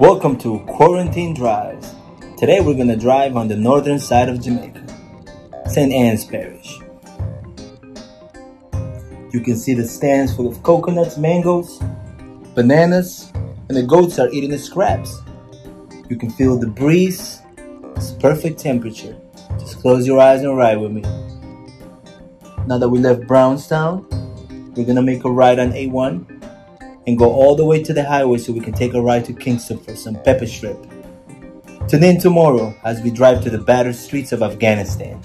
Welcome to Quarantine Drives. Today we're gonna drive on the northern side of Jamaica, St. Ann's Parish. You can see the stands full of coconuts, mangoes, bananas, and the goats are eating the scraps. You can feel the breeze. It's perfect temperature. Just close your eyes and ride with me. Now that we left Brown's Town, we're gonna make a ride on A1 and go all the way to the highway so we can take a ride to Kingston for some pepper strip. Tune in tomorrow as we drive to the battered streets of Afghanistan.